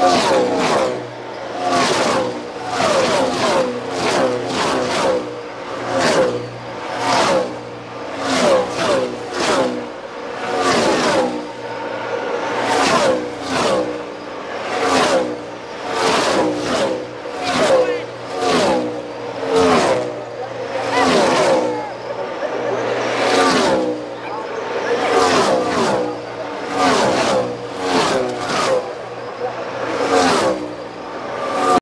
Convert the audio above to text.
Oh.